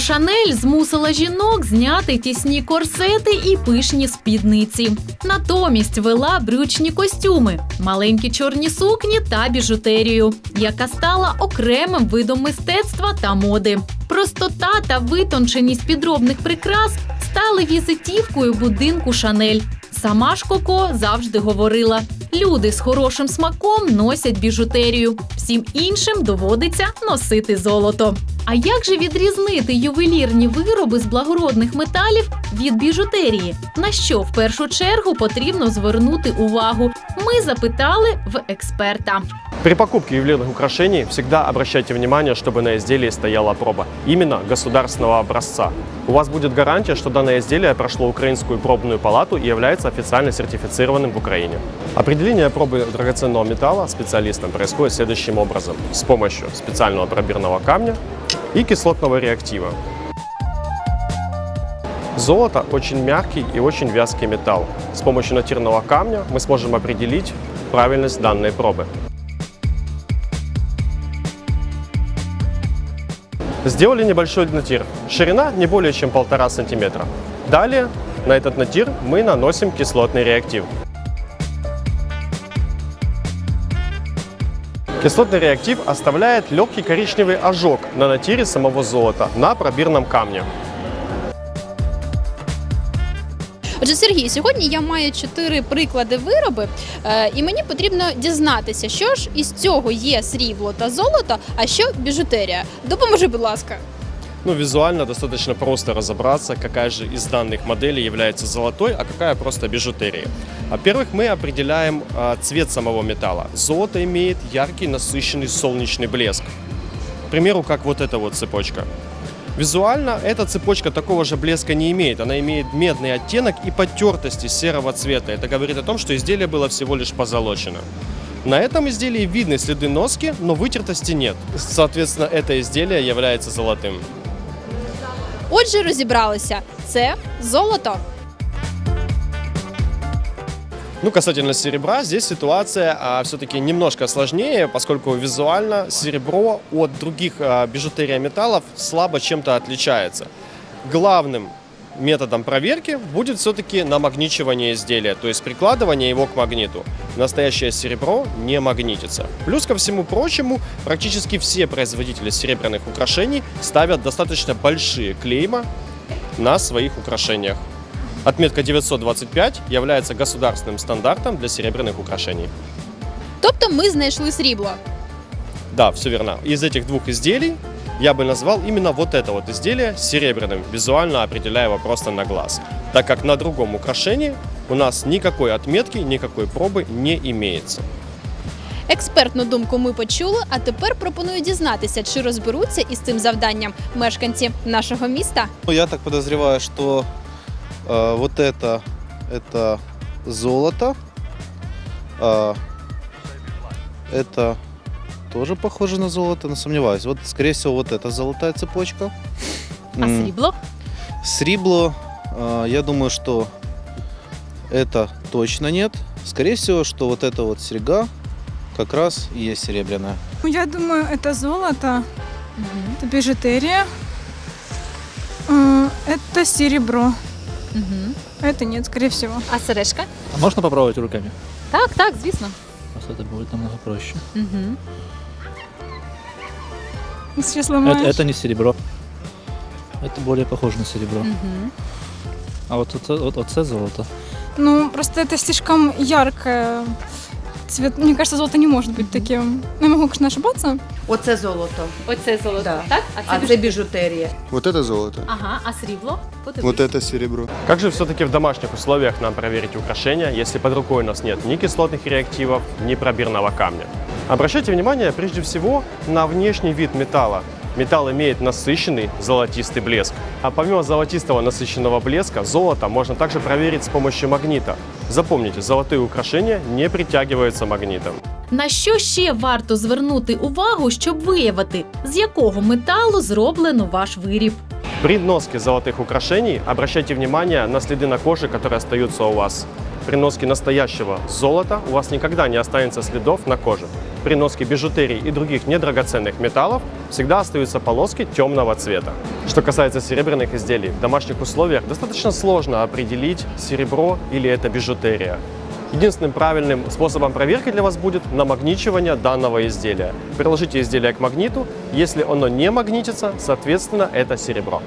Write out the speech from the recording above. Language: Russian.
Шанель змусила жінок зняти тісні корсети і пишні спідниці. Натомість вела брючні костюми, маленькі чорні сукні та біжутерію, яка стала окремим видом мистецтва та моди. Простота та витонченість підробних прикрас стали візитівкою будинку Шанель. Сама ж Коко завжди говорила: люди з хорошим смаком носять біжутерію, всім іншим доводиться носити золото. А як же відрізнити ювелірні вироби з благородних металів від біжутерії? На що в першу чергу потрібно звернути увагу? Ми запитали в експерта. При покупке ювелирных украшений всегда обращайте внимание, чтобы на изделии стояла проба. Именно государственного образца. У вас будет гарантия, что данное изделие прошло украинскую пробную палату и является официально сертифицированным в Украине. Определение пробы драгоценного металла специалистам происходит следующим образом. С помощью специального пробирного камня и кислотного реактива. Золото очень мягкий и очень вязкий металл. С помощью натирного камня мы сможем определить правильность данной пробы. Сделали небольшой натир. Ширина не более чем полтора сантиметра. Далее на этот натир мы наносим кислотный реактив. Кислотный реактив оставляет легкий коричневый ожог на натире самого золота на пробирном камне. Отже, Сергій, сьогодні я маю чотири приклади вироби, е, і мені потрібно дізнатися, що ж із цього є срібло та золото, а що біжутерія. Допоможи, будь ласка. Ну, визуально достаточно просто разобраться, какая же из данных моделей является золотой, а какая просто бижутерия. Во-первых, мы определяем а, цвет самого металла. Золото имеет яркий, насыщенный солнечный блеск. К примеру, как вот эта вот цепочка. Визуально эта цепочка такого же блеска не имеет. Она имеет медный оттенок и потертости серого цвета. Это говорит о том, что изделие было всего лишь позолочено. На этом изделии видны следы носки, но вытертости нет. Соответственно, это изделие является золотым. Отже, розібралися. Це золото. Ну, касательно серебра, здесь ситуация а, все-таки немножко сложнее, поскольку визуально серебро от других а, бижутерия металлов слабо чем-то отличается. Главным методом проверки будет все-таки намагничивание изделия, то есть прикладывание его к магниту. Настоящее серебро не магнитится. Плюс ко всему прочему, практически все производители серебряных украшений ставят достаточно большие клейма на своих украшениях. Отметка 925 является государственным стандартом для серебряных украшений. Тобто ми знайшли срібло. Да, все верно. Из этих двух изделий я бы назвал именно вот это вот изделие серебряным, визуально определяя его просто на глаз. Так как на другом украшении у нас никакой отметки, никакой пробы не имеется. Експертну думку ми почули, а тепер пропоную дізнатися, чи розберуться із цим завданням мешканці нашого міста. Ну, Я так подозреваю, что э, вот это это золото, а это тоже похоже на золото, но сомневаюсь. Вот, скорее всего, вот это золотая цепочка. А М, срібло? Срибло, э, я думаю, что это точно нет. Скорее всего, что вот эта вот серьга как раз и есть серебряная. Ну, Я думаю, это золото, это бижутерия, э, это серебро. Угу. Это нет, скорее всего. А сережка? А можно попробовать руками? Так, так, звісно. Просто это будет намного проще. Угу. Сейчас Это, ломаешь. это не серебро. Это более похоже на серебро. Угу. А вот это, вот, оце золото. Ну, просто это слишком яркое. Цвет, мне кажется, золото не может быть таким. Ну, Я могу, конечно, ошибаться. Оце золото, Оце золото, Да. так? а це біжутерія. Вот это золото. Ага, а срібло? Подивись. Вот это серебро. Как же все-таки в домашних условиях нам проверить украшения, если под рукой у нас нет ни кислотных реактивов, ни пробирного камня? Обращайте внимание прежде всего на внешний вид металла. Металл имеет насыщенный золотистый блеск. А помимо золотистого насыщенного блеска, золото можно также проверить с помощью магнита. Запомните, золотые украшения не притягиваются магнитом. На що ще варто звернути увагу, щоб виявити, з якого металу зроблено ваш виріб? При носке золотых украшений обращайте внимание на следы на коже, которые остаются у вас При носке настоящего золота у вас никогда не останется следов на коже. При носке бижутерии и других недрагоценных металлов всегда остаются полоски темного цвета. Что касается серебряных изделий, в домашних условиях достаточно сложно определить, серебро или это бижутерия. Единственным правильным способом проверки для вас будет намагничивание данного изделия. Приложите изделие к магниту, если оно не магнитится, соответственно, это серебро.